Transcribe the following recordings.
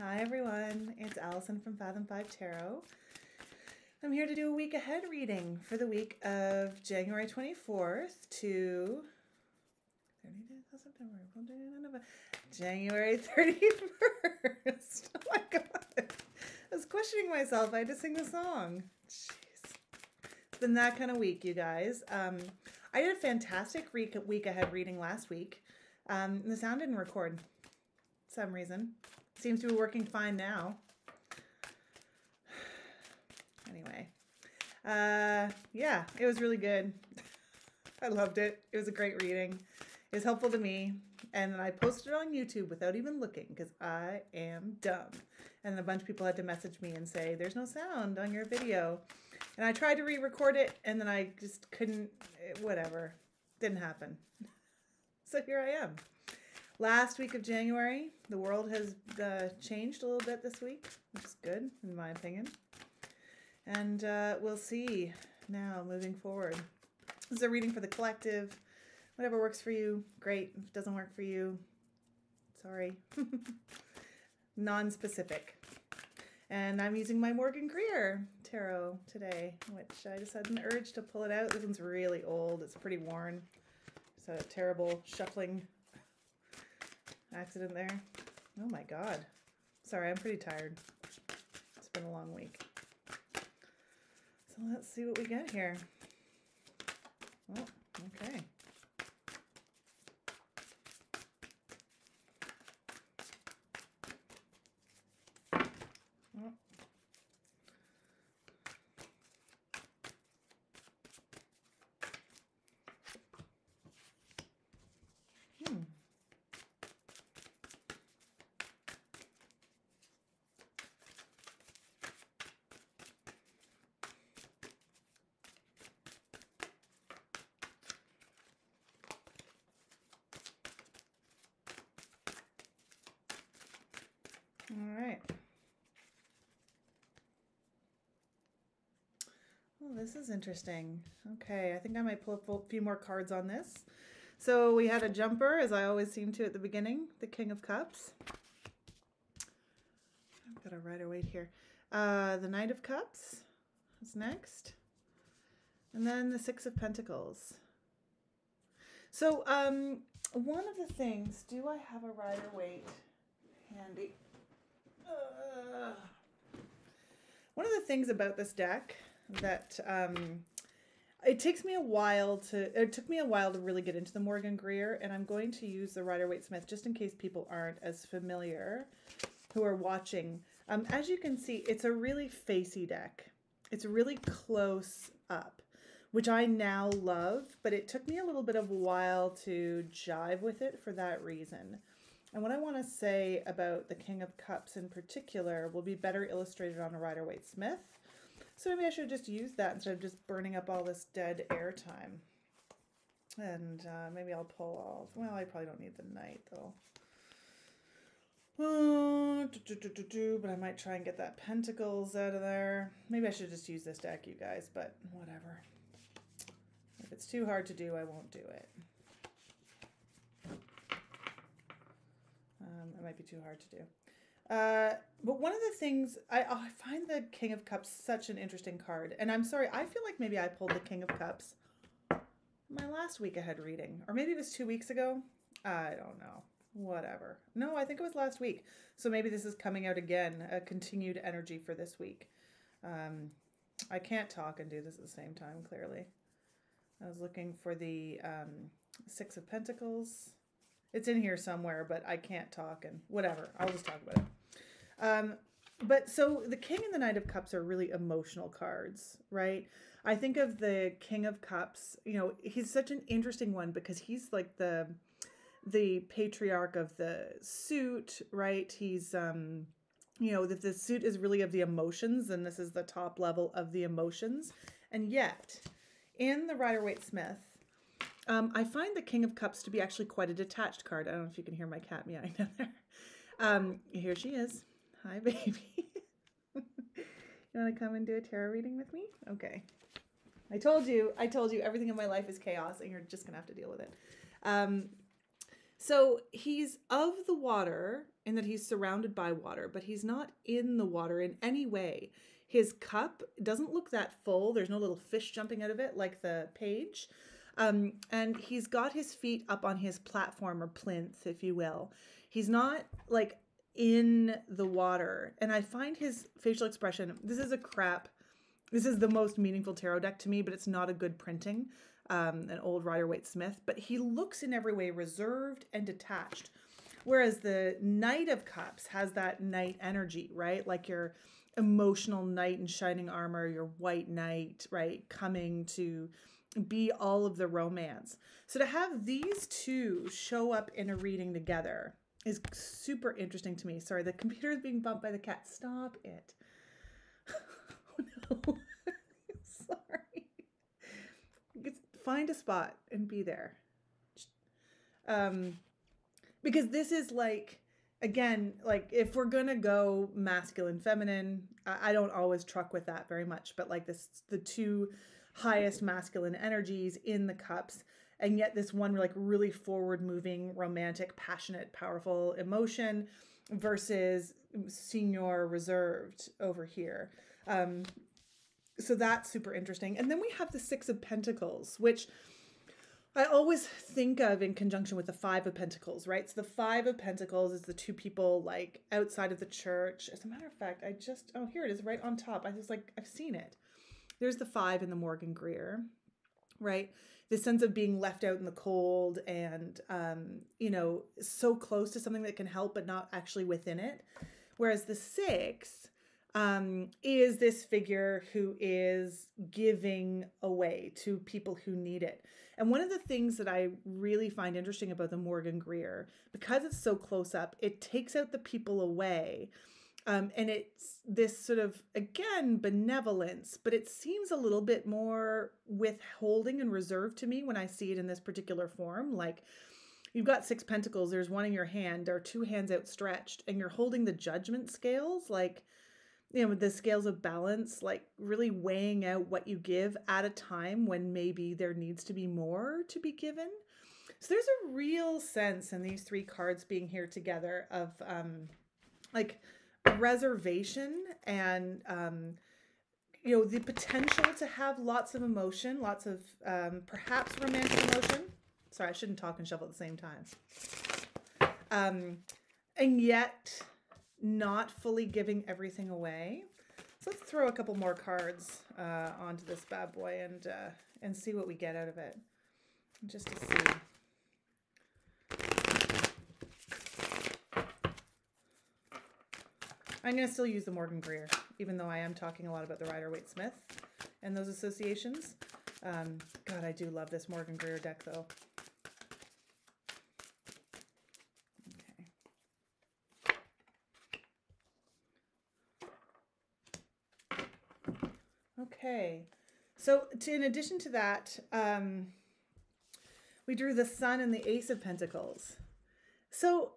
Hi everyone, it's Allison from Fathom 5 Tarot. I'm here to do a week ahead reading for the week of January 24th to 30th September, January 31st. Oh my god. I was questioning myself. I had to sing the song. Jeez. It's been that kind of week, you guys. Um, I did a fantastic week, week ahead reading last week. Um, the sound didn't record some reason. Seems to be working fine now. Anyway, uh, yeah, it was really good. I loved it. It was a great reading. It was helpful to me. And then I posted it on YouTube without even looking because I am dumb. And a bunch of people had to message me and say, there's no sound on your video. And I tried to re-record it and then I just couldn't, whatever. Didn't happen. So here I am last week of January, the world has uh, changed a little bit this week, which is good, in my opinion. And uh, we'll see now moving forward. This is a reading for the collective. Whatever works for you, great. If it doesn't work for you, sorry. Non-specific. And I'm using my Morgan Greer tarot today, which I just had an urge to pull it out. This one's really old. It's pretty worn. It's a terrible shuffling accident there. Oh my god. Sorry, I'm pretty tired. It's been a long week. So let's see what we get here. Oh, okay. All right. Well, this is interesting. Okay, I think I might pull a few more cards on this. So we had a jumper, as I always seem to at the beginning, the King of Cups. I've got a Rider-Waite here. Uh, the Knight of Cups is next. And then the Six of Pentacles. So um, one of the things, do I have a Rider-Waite handy? Uh, one of the things about this deck that um, it takes me a while to it took me a while to really get into the Morgan Greer and I'm going to use the Rider Waite Smith just in case people aren't as familiar who are watching. Um, as you can see, it's a really facey deck. It's really close up, which I now love, but it took me a little bit of a while to jive with it for that reason. And what I want to say about the King of Cups in particular will be better illustrated on a Rider-Waite Smith. So maybe I should just use that instead of just burning up all this dead air time. And uh, maybe I'll pull all, well, I probably don't need the knight though. Uh, do, do, do, but I might try and get that pentacles out of there. Maybe I should just use this deck, you guys, but whatever. If it's too hard to do, I won't do it. Um, it might be too hard to do. Uh, but one of the things I, oh, I find the King of Cups such an interesting card, and I'm sorry, I feel like maybe I pulled the King of Cups my last week ahead reading, or maybe it was two weeks ago. I don't know. Whatever. No, I think it was last week. So maybe this is coming out again, a continued energy for this week. Um, I can't talk and do this at the same time, clearly. I was looking for the um, Six of Pentacles. It's in here somewhere, but I can't talk and whatever. I'll just talk about it. Um, but so the King and the Knight of Cups are really emotional cards, right? I think of the King of Cups, you know, he's such an interesting one because he's like the the patriarch of the suit, right? He's um you know, that the suit is really of the emotions and this is the top level of the emotions. And yet, in the Rider-Waite Smith, um, I find the King of Cups to be actually quite a detached card. I don't know if you can hear my cat meowing down there. Um, here she is. Hi, baby. you want to come and do a tarot reading with me? Okay. I told you, I told you everything in my life is chaos and you're just going to have to deal with it. Um, So he's of the water in that he's surrounded by water, but he's not in the water in any way. His cup doesn't look that full. There's no little fish jumping out of it like the page. Um, and he's got his feet up on his platform or plinth, if you will. He's not like in the water. And I find his facial expression, this is a crap, this is the most meaningful tarot deck to me, but it's not a good printing, um, an old Rider Waite Smith. But he looks in every way reserved and detached. Whereas the Knight of Cups has that knight energy, right? Like your emotional knight in shining armor, your white knight, right? Coming to be all of the romance. So to have these two show up in a reading together is super interesting to me. Sorry, the computer is being bumped by the cat. Stop it. oh no. Sorry. Find a spot and be there. Um because this is like again, like if we're gonna go masculine, feminine, I, I don't always truck with that very much, but like this the two highest masculine energies in the cups and yet this one like really forward moving romantic passionate powerful emotion versus senior reserved over here um so that's super interesting and then we have the six of pentacles which I always think of in conjunction with the Five of Pentacles, right? So the Five of Pentacles is the two people like outside of the church. As a matter of fact, I just, oh, here it is right on top. I just like, I've seen it. There's the five in the Morgan Greer, right? The sense of being left out in the cold and, um, you know, so close to something that can help, but not actually within it. Whereas the six um, is this figure who is giving away to people who need it. And one of the things that I really find interesting about the Morgan Greer, because it's so close up, it takes out the people away um, and it's this sort of, again, benevolence, but it seems a little bit more withholding and reserved to me when I see it in this particular form. Like, you've got six pentacles, there's one in your hand, there are two hands outstretched, and you're holding the judgment scales, like, you know, the scales of balance, like really weighing out what you give at a time when maybe there needs to be more to be given. So there's a real sense in these three cards being here together of um like reservation and um, you know the potential to have lots of emotion lots of um, perhaps romantic emotion. Sorry i shouldn't talk and shuffle at the same time. Um, and yet not fully giving everything away. So let's throw a couple more cards uh, onto this bad boy and uh, and see what we get out of it. Just to see I'm going to still use the Morgan Greer, even though I am talking a lot about the Rider Waite Smith and those associations. Um, God, I do love this Morgan Greer deck, though. Okay. Okay. So, to, in addition to that, um, we drew the Sun and the Ace of Pentacles. So,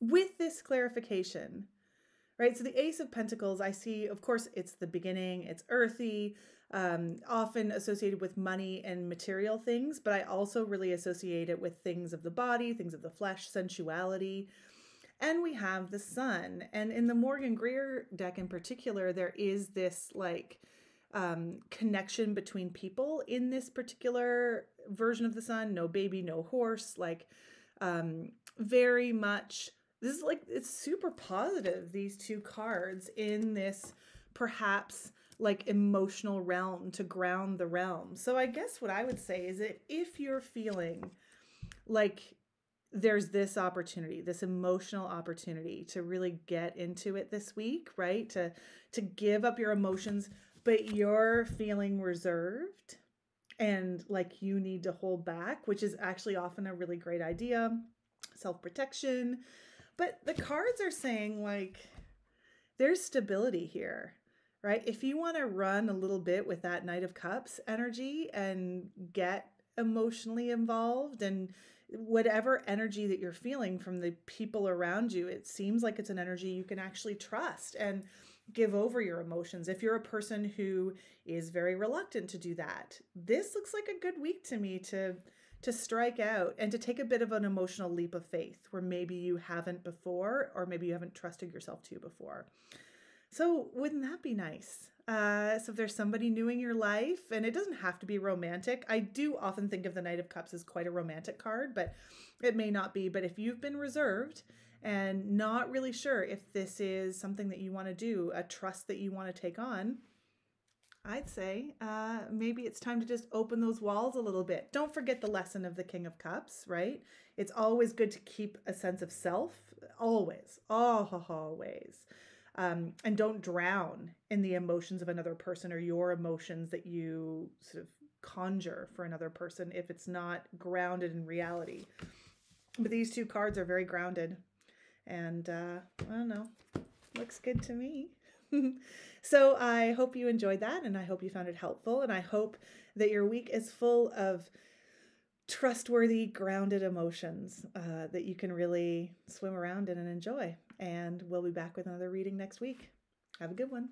with this clarification, right? So the Ace of Pentacles, I see, of course, it's the beginning, it's earthy, um, often associated with money and material things, but I also really associate it with things of the body, things of the flesh, sensuality. And we have the sun. And in the Morgan Greer deck in particular, there is this like um, connection between people in this particular version of the sun. No baby, no horse, like um, very much this is like it's super positive these two cards in this perhaps like emotional realm to ground the realm. So i guess what i would say is that if you're feeling like there's this opportunity this emotional opportunity to really get into it this week right to to give up your emotions but you're feeling reserved and like you need to hold back which is actually often a really great idea self-protection but the cards are saying like there's stability here, right? If you want to run a little bit with that Knight of Cups energy and get emotionally involved and whatever energy that you're feeling from the people around you, it seems like it's an energy you can actually trust and give over your emotions. If you're a person who is very reluctant to do that, this looks like a good week to me to to strike out and to take a bit of an emotional leap of faith where maybe you haven't before, or maybe you haven't trusted yourself to before. So, wouldn't that be nice? Uh, so, if there's somebody new in your life, and it doesn't have to be romantic, I do often think of the Knight of Cups as quite a romantic card, but it may not be. But if you've been reserved and not really sure if this is something that you want to do, a trust that you want to take on, I'd say uh, maybe it's time to just open those walls a little bit. Don't forget the lesson of the King of Cups, right? It's always good to keep a sense of self, always, always. Um, and don't drown in the emotions of another person or your emotions that you sort of conjure for another person if it's not grounded in reality. But these two cards are very grounded. And uh, I don't know, looks good to me. so I hope you enjoyed that and I hope you found it helpful. And I hope that your week is full of trustworthy, grounded emotions uh, that you can really swim around in and enjoy. And we'll be back with another reading next week. Have a good one.